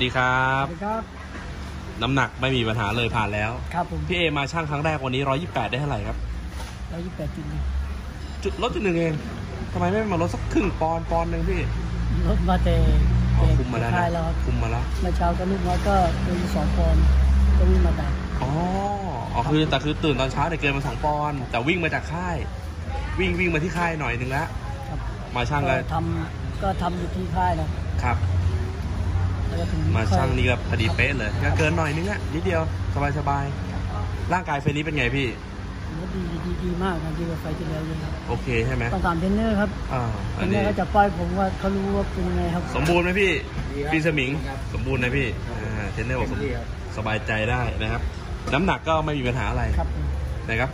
วัสดีครับ สวัสดีครับ น้ำหนักไม่มีปัญหาเลยผ่านแล้ว ครับผมพี่เอมาช่างครั้งแรกวันนี้ 128 ได้เท่าไหร่ครับร้อยยี่สิบแปดจุดหนึ่งจุดลดจุดหนึ่งเองทำไมไม่มาลดสักครึ่งปอนด์ปอนด์หนึ่งพี่ลดมาแต่อ๋อแต่คุมมาแล้วค่านะยแล้วครับคุมมาแล้วเมื่อเช้าก็ลูกน้อยก็เดินสองปอนด์ก็วิ่งมาดักอ๋ออ๋อคือแต่คือตื่นตอนเช้าเนี่ยเกินมาสองปอนด์แต่วิ่งมาจากค่าย วิ่งวิ่งมาที่ค่ายหน่อยหนึ่งแล้วครับมาช่างก็ก็ทำก็ทำอยู่ที่ค่ายนะครับแล้วก็ถึง มาช่างนี่ก็พอดีเป๊ะเลยก็เกินหน่อยนึงอะนิดเดียวสบายสบายๆร่างกายเฟรนนี้เป็นไงพี่ก็ดีดีดีมากนะดีกว่าไฟที่แล้วเยอะครับโอเคใช่ไหมต้องถามเทรนเนอร์ครับอ่าเทรอันนเนอนี้ร์ก็จะป้ายผมว่าเขารู้ว่าเป็นยังไงครับ สมบูรณ์ไหมพี่พี่สมิงสมบูรณ์นะพี่อ่าเทรนเนอร์บอกสมสบายใจได้นะครับ น้ำหนักก็ไม่มีปัญหาอะไรครับผมนะครับ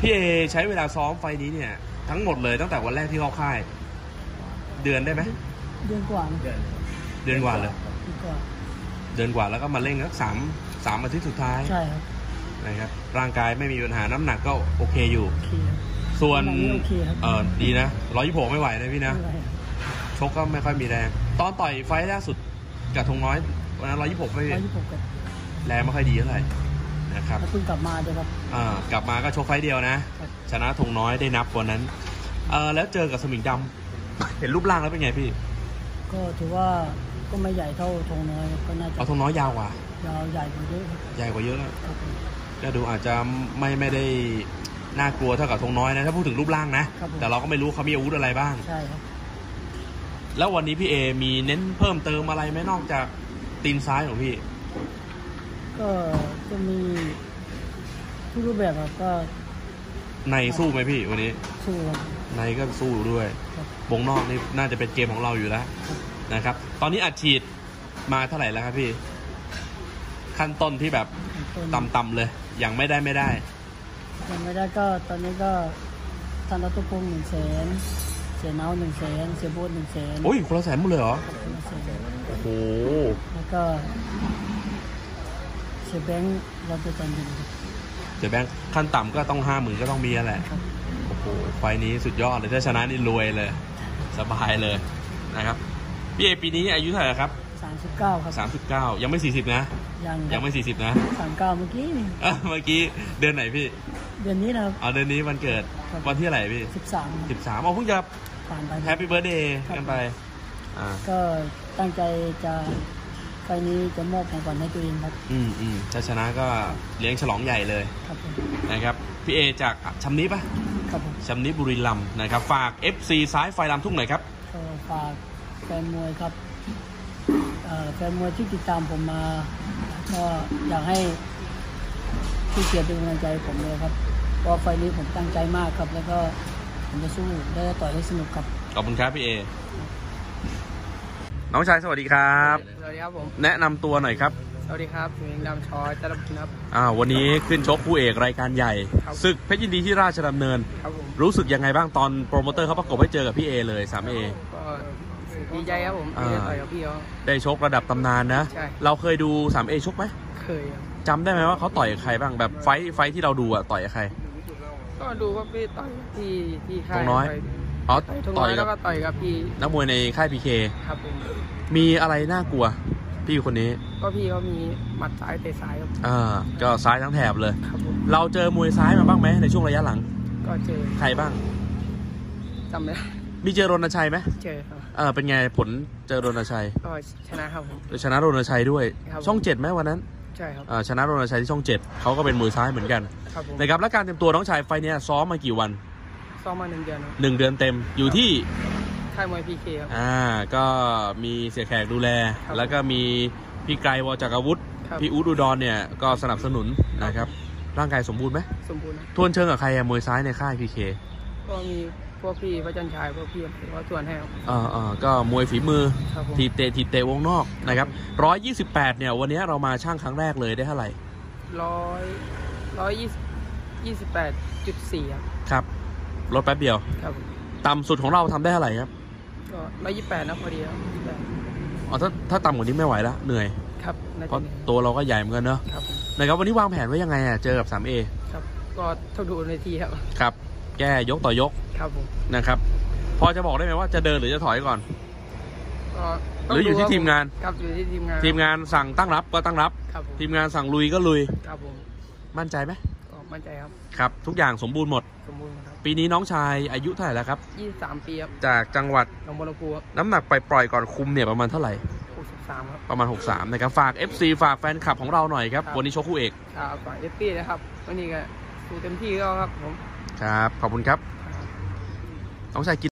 พี่เอใช้เวลาซ้อมไฟล์นี้เนี่ย ทั้งหมดเลยตั้งแต่วันแรกที่เข้าค่าย เดือนได้ไหมเดือนกว่านะเดือนกว่าเลยเดือน กว่าเดือนกว่าแล้วก็มาเร่งสักสามสามอาทิตย์สุดท้ายใช่ครับนะครับ ร่างกายไม่มีปัญหาน้ำหนักก็โอเคอยู่ โอเคครับ ส่วนน้ำหนักนี่โอเคครับ เออดีนะร้อยยี่หกไม่ไหวนะพี่นะ ไม่เป็นไรครับชกก็ไม่ค่อยมีแรง ตอนต่อยไฟล์ล่าสุดกับธงน้อยวันนั้นร้อยยี่หกไม่ร้อยยี่สิบหกครับแรงไม่ค่อยดีเท่าไหร่นะครับแล้วเพิ่งกลับมาด้วยครับ อ่ากลับมาก็ชกไฟล์เดียวนะ ครับ ชนะธงน้อยได้นับวันนั้นเออแล้วเจอกับสมิงดำ เห็นรูปร่างแล้วเป็นไงพี่ ก็ถือว่า ก็ไม่ใหญ่เท่าธงน้อยครับก็น่าจะเอาธงน้อยยาวกว่า ยาวใหญ่กว่าเยอะครับใหญ่กว่าเยอะครับผมก็ดูอาจจะไม่ไม่ได้น่ากลัวเท่ากับธงน้อยนะถ้าพูดถึงรูปร่างนะ ครับผมแต่เราก็ไม่รู้เขามีอาวุธอะไรบ้าง ใช่ครับ แล้ววันนี้พี่เอมีเน้นเพิ่มเติมอะไรไหมนอกจากตีนซ้ายของพี่ ก็จะมีทุกรูปแบบครับก็ในสู้ไหมพี่วันนี้ สู้ครับ ในก็สู้ด้วย ครับ วงนอกนี่น่าจะเป็นเกมของเราอยู่แล้ว นะครับ ตอนนี้อัดฉีดมาเท่าไหร่แล้วครับพี่ ขั้นต้นที่แบบต้นต่ำๆเลย ยังไม่ได้ไม่ได้ ยังไม่ได้ก็ตอนนี้ก็ทันรัตพงศ์หนึ่งแสนเสียเนาหนึ่งแสนเสียโบดหนึ่งแสนโอ้ยคนละแสนหมดเลยเหรอคนละแสนโอ้โห แล้วก็เสียแบงค์เราจะจันทร์ครับเดี๋ยวแบงค์ขั้นต่ำก็ต้องห้าหมื่นก็ต้องมีแหละ ครับโอ้โหไฟล์นี้สุดยอดเลยถ้าชนะนี่รวยเลย สบายเลยนะครับ พี่เอปีนี้อายุเท่าไหร่ครับสามสิบเก้าครับสามสิบเก้ายังไม่สี่สิบนะ ยังยังไม่สี่สิบนะสามเก้าเมื่อกี้นี่เอ้าเมื่อกี้เดือนไหนพี่ เดือนนี้นะครับ เอาเดือนนี้วันเกิดครับ วันที่อะไรพี่สิบสามสิบสามเอาเพิ่งจะผ่านไป happy birthday กันไปอ่าก็ตั้งใจจะไฟต์นี้จะมอบของขวัญให้ตัวเองครับอืมอืมถ้าชนะก็เลี้ยงฉลองใหญ่เลยครับผมนะครับพี่เอจากชำนิปะครับผมชำนิบุรีรัมย์นะครับฝาก FC ซ้ายไฟลำทุ่งหน่อยครับก็ฝาก แฟนมวยครับเอ่อแฟนมวยที่ติดตามผมมา ก็อยากให้ที่เกียรติเป็นกำลังใจให้ผมเลยครับเพราะไฟล์นี้ผมตั้งใจมากครับ แล้วก็ผมจะสู้และจะต่อยให้สนุกครับขอบคุณครับพี่เอน้องชายสวัสดีครับ สวัสดีครับผมแนะนำตัวหน่อยครับ สวัสดีครับผมดำชอยตะลับครับอ่าวันนี้ขึ้นชกคู่เอกรายการใหญ่ครับศึกเพชรยินดีที่ราชดำเนินครับผมรู้สึกยังไงบ้างตอนโปรโมเตอร์เขาประกบให้เจอกับพี่เอเลย 3A ก็ ดีใจครับผมอ่าที่ได้ต่อยกับพี่เขาได้ชกระดับตำนานนะ ใช่ เราเคยดู 3A ชกไหมเคยครับจำได้ไหมว่าเขาต่อยกับใครบ้างแบบไฟท์ไฟท์ที่เราดูอะต่อยกับใคร ก็ดูว่าพี่ต่อยที่ที่ค่ายทงน้อยต่อ๋ออยทงต่น้ออยยกัแล้บวก็ต่อยกับพี่นักมวยในค่ายพีเคครับผมมีอะไรน่ากลัว พี่คนนี้ก็พี่เขามีหมัดซ้ายเตะซ้ายครับอ่าก็ซ้ายทั้งแถบเลย ครับผมเราเจอมวยซ้ายมาบ้างไหมในช่วงระยะหลังก็เจอใครบ้าง จำไม่ได้มีเจอรณชัยไหมเจอครับ เออเป็นไงผลเจอรณชัยก็ชนะครับผม ชนะรณชัยด้วย ครับช่องเจ็ดไหมวันนั้นใช่ครับอ่าชนะรณชัยที่ช่องเจ็ดเขาก็เป็นมวยซ้ายเหมือนกันครับผมนะครับแล้วการเตรียมตัวน้องชายไฟล์เนี้ยซ้อมมากี่วันซ้อมมาหนึ่งเดือนครับหนึ่งเดือนเต็มอยู่ที่ ค่ายมวยพีเคครับ อ่าก็มีเสียแขกดูแล ครับแล้วก็มีพี่ไกรวจักรวุฒิครับ พี่อูดอุดรเนี่ยก็สนับสนุนนะครับ ร่างกายสมบูรณ์ไหมสมบูรณ์ครับทวนเชิงกับใครอะมวยซ้ายในค่ายพีเคก็มี พวกพี่พระจันทร์ชายพวกพี่ก็ส่วนให้ครับ อ่าอ่าก็มวยฝีมือครับผม ทีบเตะทีบเตะวงนอกนะครับร้อยยี่สิบแปดเนี่ยวันนี้เรามาช่างครั้งแรกเลยได้เท่าไหร่ร้อยร้อยยี่สิบยี่สิบแปดจุดสี่ครับครับลดแป๊บเดียว ครับต่ำสุดของเราทำได้เท่าไหร่ครับก็ร้อยยี่สิบแปดนะพอดีครับ28อ๋อถ้าถ้าต่ำกว่านี้ไม่ไหวแล้วเหนื่อย ครับน่าเพจะราะเหนื่อยตัวเราก็ใหญ่เหมือนกันเนอะครับนะครับวันนี้วางแผนไว้ยังไงอะเจอกับ 3A ครับ ก็ต้องดูในทีครับ ครับ แก้ยกต่อยก ครับผมนะครับ พอจะบอกได้ไหมว่าจะเดินหรือจะถอยก่อนกก็หรืออยู่ที่ต้งทีมงาน ครับอยู่ที่ทีมงานทีมงานสั่งตั้งรับก็ตั้งรับ ครับผมทีมงานสั่งลุยก็ลุย ครับผมมั่นใจไหมก็มั่นใจครับ ครับ ทุกอย่างสมบูรณ์หมด สมบูรณ์ครับปีนี้น้องชายอายุเท่าไหร่แล้วครับ23ปีครับจากจังหวัดหนองบัวลำพูครับน้ำหนักไปปล่อยๆก่อนคุมเนี่ยประมาณเท่าไหร่63ครับ ประมาณ 63นะครับฝาก FC ฝากแฟนคลับของเราหน่อยครับครับ วันนี้โชคคู่เอกครับฝากเอฟปี้นะครับ วันนี้ก็สู้เต็มที่แล้วครับผม ครับขอบคุณครับ น้องชายกิน